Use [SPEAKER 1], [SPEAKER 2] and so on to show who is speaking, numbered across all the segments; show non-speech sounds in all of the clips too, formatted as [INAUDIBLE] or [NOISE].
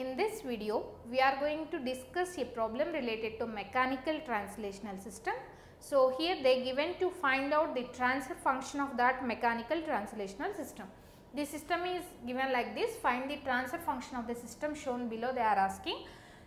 [SPEAKER 1] In this video, we are going to discuss a problem related to mechanical translational system. So, here they given to find out the transfer function of that mechanical translational system. The system is given like this, find the transfer function of the system shown below they are asking.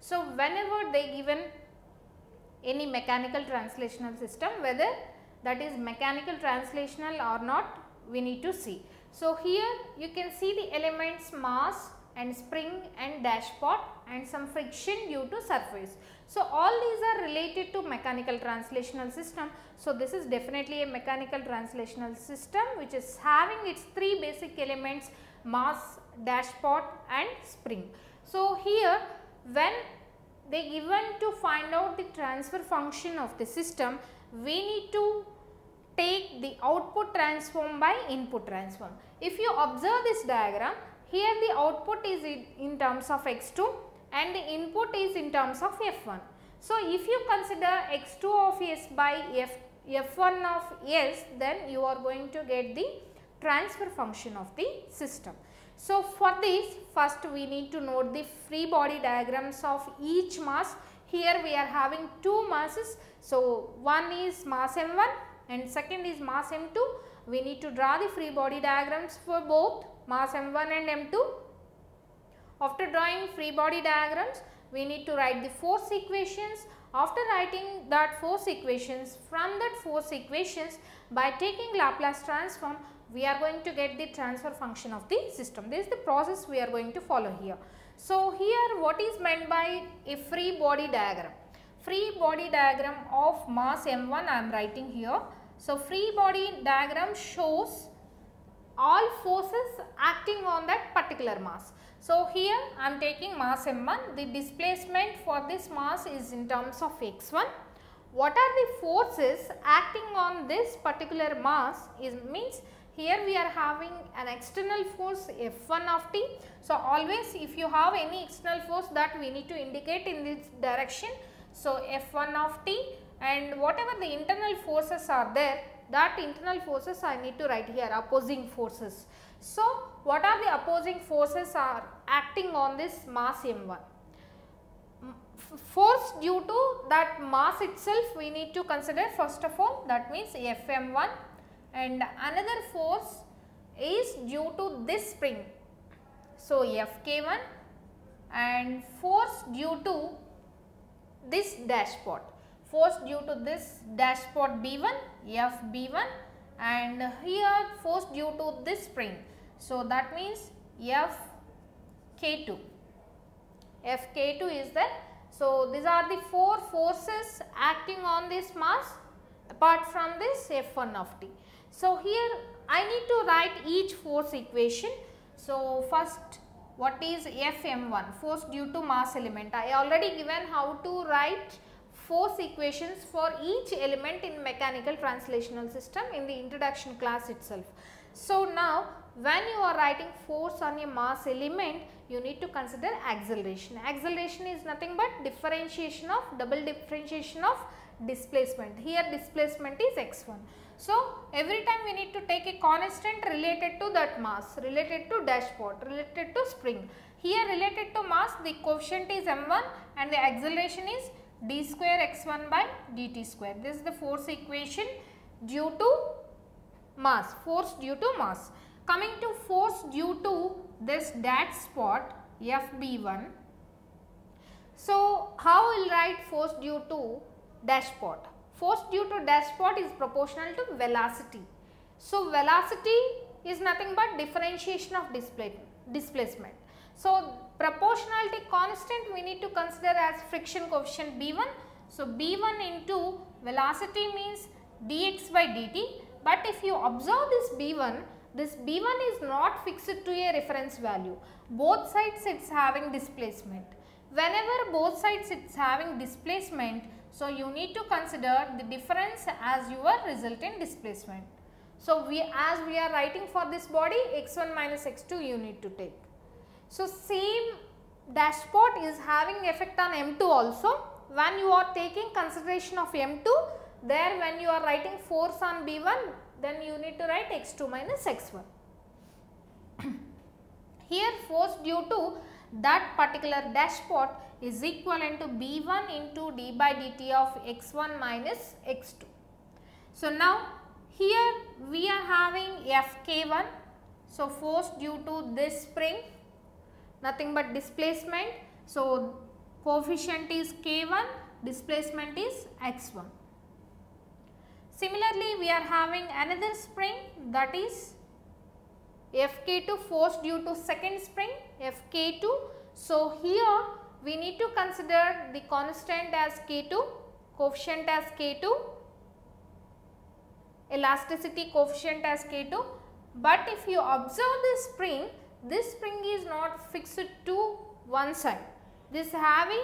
[SPEAKER 1] So, whenever they given any mechanical translational system, whether that is mechanical translational or not, we need to see. So, here you can see the elements mass, and spring and dashpot and some friction due to surface. So, all these are related to mechanical translational system. So, this is definitely a mechanical translational system which is having its three basic elements mass, dashpot and spring. So, here when they given to find out the transfer function of the system, we need to take the output transform by input transform. If you observe this diagram, here the output is in terms of x2 and the input is in terms of f1. So, if you consider x2 of s by f, f1 of s then you are going to get the transfer function of the system. So, for this first we need to note the free body diagrams of each mass. Here we are having two masses. So, one is mass m1 and second is mass m2. We need to draw the free body diagrams for both mass m1 and m2. After drawing free body diagrams, we need to write the force equations. After writing that force equations, from that force equations, by taking Laplace transform, we are going to get the transfer function of the system. This is the process we are going to follow here. So, here what is meant by a free body diagram? Free body diagram of mass m1 I am writing here. So, free body diagram shows all forces acting on that particular mass. So, here I am taking mass m1, the displacement for this mass is in terms of x1. What are the forces acting on this particular mass is means here we are having an external force F1 of t. So, always if you have any external force that we need to indicate in this direction. So, F1 of t and whatever the internal forces are there that internal forces I need to write here opposing forces. So, what are the opposing forces are acting on this mass m1? Force due to that mass itself we need to consider first of all that means Fm1 and another force is due to this spring. So, Fk1 and force due to this dashpot force due to this dashpot B1, FB1 and here force due to this spring. So, that means Fk2, Fk2 is there. So, these are the four forces acting on this mass apart from this F1 of t. So, here I need to write each force equation. So, first what is Fm1 force due to mass element. I already given how to write force equations for each element in mechanical translational system in the introduction class itself. So, now when you are writing force on a mass element, you need to consider acceleration. Acceleration is nothing but differentiation of double differentiation of displacement. Here displacement is x1. So, every time we need to take a constant related to that mass, related to dashpot, related to spring. Here related to mass, the coefficient is m1 and the acceleration is d square x1 by dt square. This is the force equation due to mass, force due to mass. Coming to force due to this dashpot Fb1. So, how will write force due to dashpot? Force due to dashpot is proportional to velocity. So, velocity is nothing but differentiation of displacement. So, proportionality constant we need to consider as friction coefficient B1. So, B1 into velocity means dx by dt, but if you observe this B1, this B1 is not fixed to a reference value. Both sides it is having displacement. Whenever both sides it is having displacement, so you need to consider the difference as your resultant displacement. So, we as we are writing for this body x1 minus x2 you need to take. So, same dashpot is having effect on M2 also. When you are taking consideration of M2, there when you are writing force on B1, then you need to write x2 minus x1. [CLEARS THROAT] Here force due to that particular dash pot is equivalent to B1 into d by dt of x1 minus x2. So, now here we are having Fk1. So, force due to this spring nothing but displacement. So, coefficient is K1, displacement is x1. Similarly, we are having another spring that is Fk2 force due to second spring Fk2. So, here we need to consider the constant as K2, coefficient as K2, elasticity coefficient as K2. But if you observe this spring, this spring is not fixed to one side. This having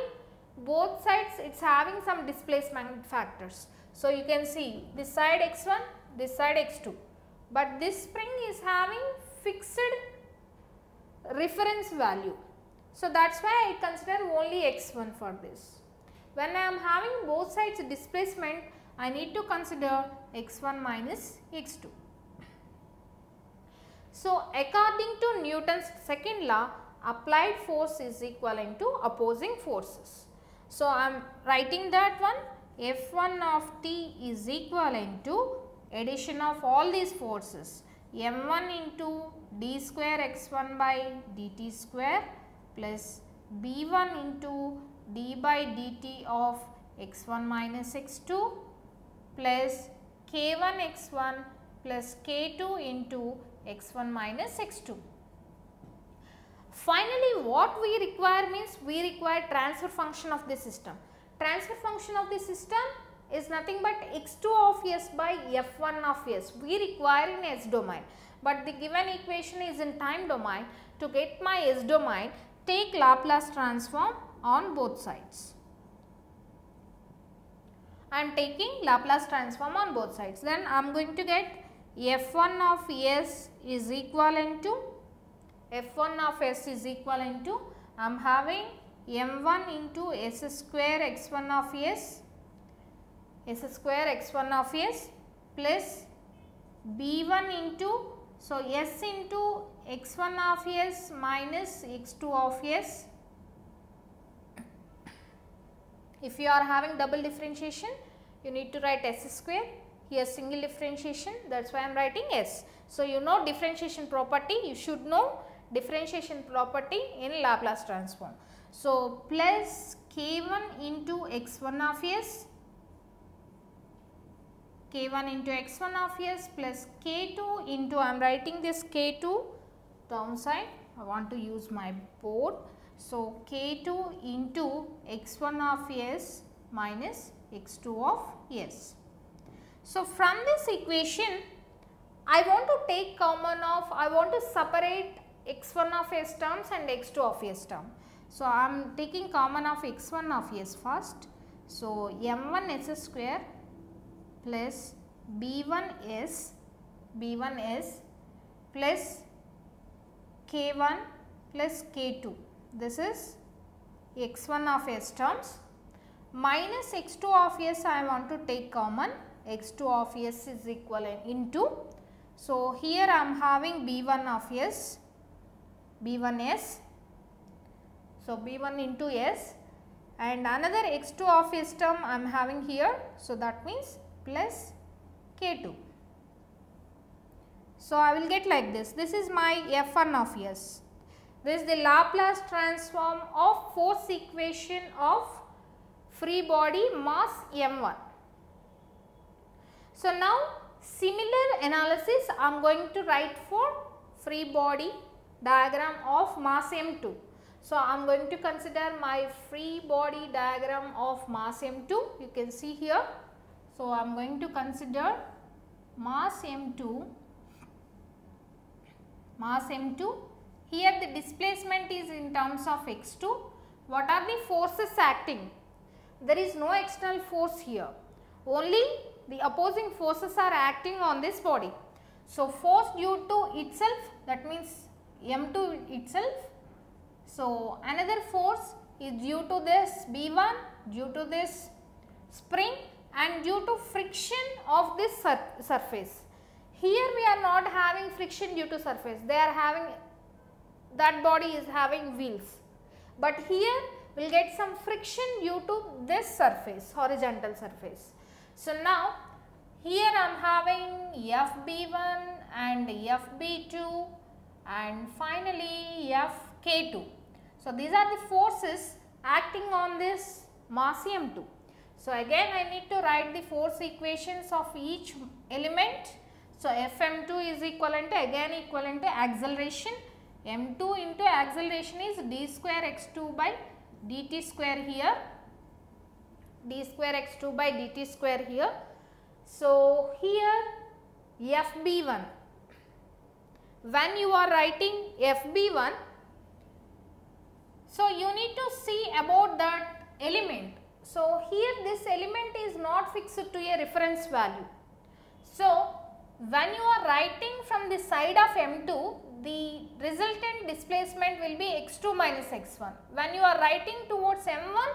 [SPEAKER 1] both sides, it is having some displacement factors. So, you can see this side x1, this side x2, but this spring is having fixed reference value. So, that is why I consider only x1 for this. When I am having both sides displacement, I need to consider x1 minus x2. So, according to Newton's second law, applied force is equivalent to opposing forces. So, I am writing that one F1 of t is equivalent to addition of all these forces m1 into d square x1 by dt square plus b1 into d by dt of x1 minus x2 plus k1 x1 plus k2 into x1 minus x2. Finally, what we require means we require transfer function of the system. Transfer function of the system is nothing but x2 of s by f1 of s. We require in s domain, but the given equation is in time domain. To get my s domain, take Laplace transform on both sides. I am taking Laplace transform on both sides. Then I am going to get f1 of s is equivalent to f1 of s is equivalent to I am having m1 into s square x1 of s s square x1 of s plus b1 into so s into x1 of s minus x2 of s. If you are having double differentiation you need to write s square here single differentiation that is why I am writing S. So, you know differentiation property you should know differentiation property in Laplace transform. So, plus k1 into x1 of s k1 into x1 of s plus k2 into I am writing this k2 downside I want to use my board. So, k2 into x1 of s minus x2 of s. So, from this equation I want to take common of I want to separate x1 of s terms and x2 of s term. So, I am taking common of x1 of s first. So, m1 s square plus b1 s b1 s plus k1 plus k2 this is x1 of s terms minus x2 of s I want to take common x2 of s is equivalent into. So, here I am having b1 of s, b1s. So, b1 into s and another x2 of s term I am having here. So, that means plus k2. So, I will get like this. This is my f1 of s. This is the Laplace transform of force equation of free body mass m1. So, now similar analysis I am going to write for free body diagram of mass m2. So, I am going to consider my free body diagram of mass m2 you can see here. So, I am going to consider mass m2 mass m2 here the displacement is in terms of x2 what are the forces acting? There is no external force here. Only the opposing forces are acting on this body. So, force due to itself that means M2 itself. So, another force is due to this B1 due to this spring and due to friction of this sur surface. Here we are not having friction due to surface, they are having that body is having wheels. but here we will get some friction due to this surface, horizontal surface. So, now here I am having FB1 and FB2 and finally FK2. So, these are the forces acting on this mass M2. So, again I need to write the force equations of each element. So, Fm2 is equivalent to again equivalent to acceleration m2 into acceleration is d square x2 by dt square here d square x2 by dt square here. So, here Fb1 when you are writing Fb1 so you need to see about that element. So, here this element is not fixed to a reference value. So, when you are writing from the side of M2 the resultant displacement will be x2 minus x1. When you are writing towards m1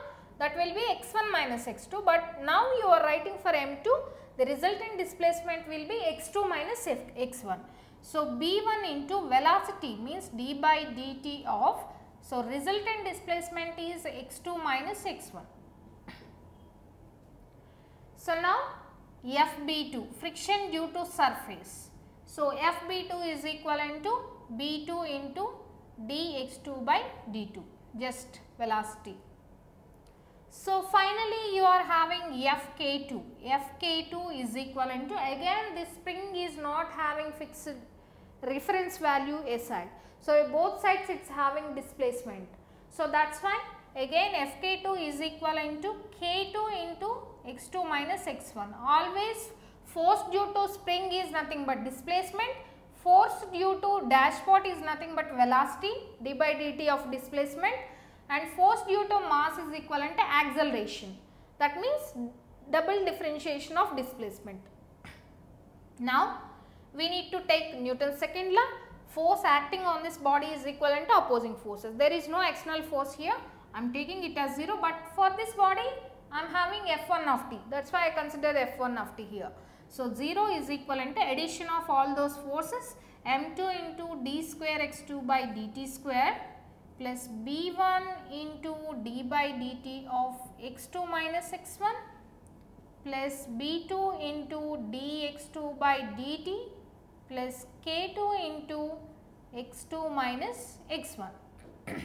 [SPEAKER 1] that will be x1 minus x2 but now you are writing for m2 the resultant displacement will be x2 minus x1. So, b1 into velocity means d by dt of so resultant displacement is x2 minus x1. So, now FB2 friction due to surface. So, FB2 is equivalent to b2 into dx2 by d2 just velocity. So, finally, you are having Fk2. Fk2 is equivalent to again this spring is not having fixed reference value aside. So, both sides it is having displacement. So, that is why again Fk2 is equivalent to K2 into x2 minus x1. Always force due to spring is nothing but displacement force due to dashpot is nothing but velocity d by dt of displacement and force due to mass is equivalent to acceleration. That means double differentiation of displacement. Now, we need to take Newton's second law force acting on this body is equivalent to opposing forces. There is no external force here. I am taking it as 0 but for this body I am having F1 of t. That is why I consider F1 of t here. So, 0 is equivalent to addition of all those forces m2 into d square x2 by dt square plus b1 into d by dt of x2 minus x1 plus b2 into dx2 by dt plus k2 into x2 minus x1. [COUGHS]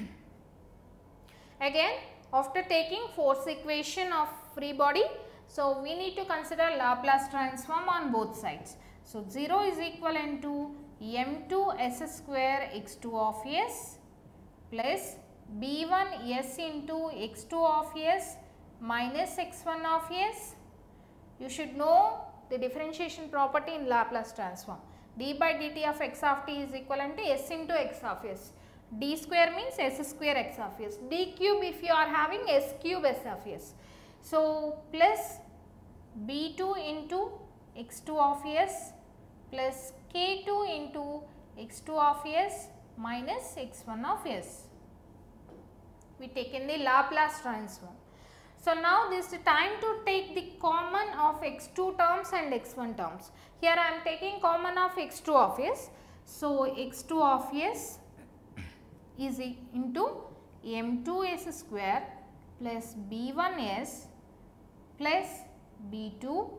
[SPEAKER 1] Again after taking force equation of free body so, we need to consider Laplace transform on both sides. So, 0 is equivalent to m2 s square x2 of s plus b1 s into x2 of s minus x1 of s. You should know the differentiation property in Laplace transform. d by dt of x of t is equivalent to s into x of s. d square means s square x of s. d cube if you are having s cube s of s. So, plus b2 into x2 of s plus k2 into x2 of s minus x1 of s. We taken the Laplace transform. So, now this is time to take the common of x2 terms and x1 terms. Here I am taking common of x2 of s. So, x2 of s is into m2s square plus b1s plus B2,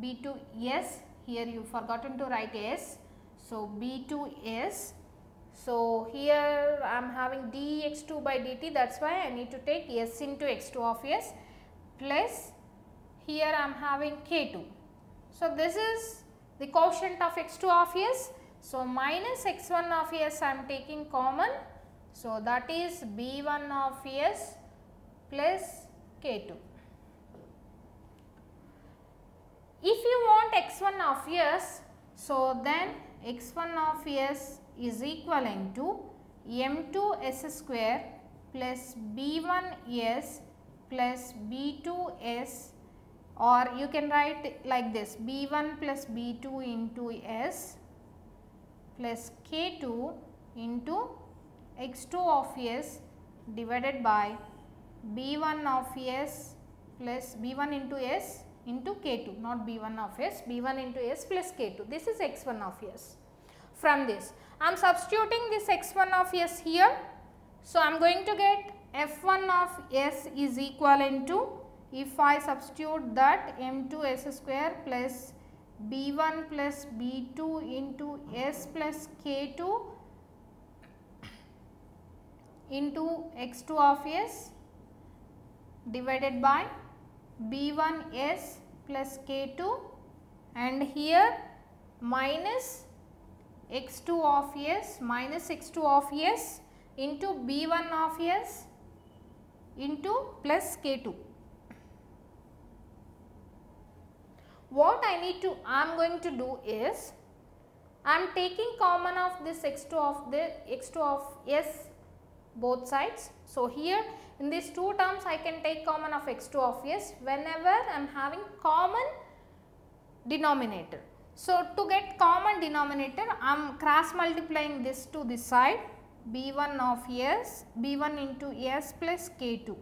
[SPEAKER 1] B2 S, here you forgotten to write S. So, B2 is So, here I am having dx2 by dt that is why I need to take S into x2 of S plus here I am having K2. So, this is the quotient of x2 of S. So, minus x1 of S I am taking common. So, that is B1 of S plus K2. If you want x1 of s, so then x1 of s is equivalent to m2 s square plus b1 s plus b2 s. Or you can write like this b1 plus b2 into s plus k2 into x2 of s divided by b1 of s plus b1 into s into K2 not B1 of S, B1 into S plus K2 this is x1 of S. From this I am substituting this x1 of S here So, I am going to get f1 of s is equivalent to if I substitute that m2 s square plus b1 plus b2 into s plus k2 into x2 of s divided by b1 s plus k2 and here minus x2 of s minus x2 of s into b1 of s into plus k2. What I need to I am going to do is I am taking common of this x2 of the x2 of s both sides. So, here in these two terms I can take common of x2 of s whenever I am having common denominator. So, to get common denominator I am cross multiplying this to this side b1 of s b1 into s plus k2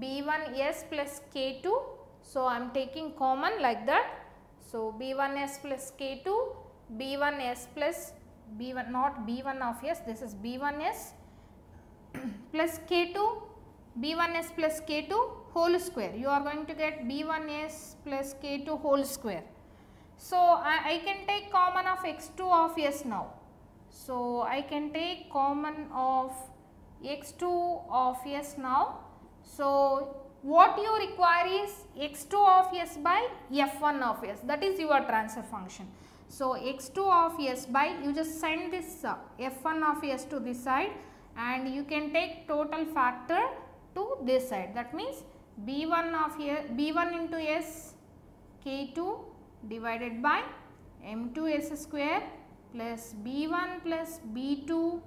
[SPEAKER 1] b1 s plus k2. So, I am taking common like that. So, b1 s plus k2 b1 s plus b1 not b1 of s this is b1s [CLEARS THROAT] plus k2 b1s plus k2 whole square you are going to get b1s plus k2 whole square. So, I, I can take common of x2 of s now. So, I can take common of x2 of s now. So, what you require is x2 of s by f1 of s that is your transfer function. So, x2 of s by you just send this uh, f1 of s to this side and you can take total factor to this side that means b1 of here b1 into s k2 divided by m2 s square plus b1 plus b2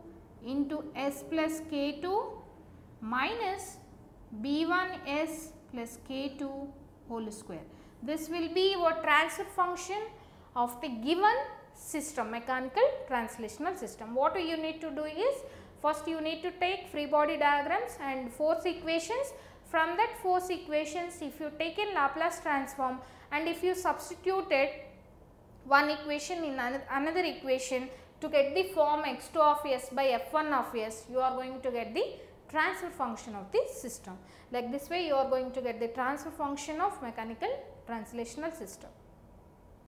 [SPEAKER 1] into s plus k2 minus b1 s plus k2 whole square. This will be your transfer function of the given system mechanical translational system. What you need to do is first you need to take free body diagrams and force equations from that force equations if you take in Laplace transform and if you substituted one equation in another equation to get the form x2 of s by f1 of s you are going to get the transfer function of the system. Like this way you are going to get the transfer function of mechanical translational system.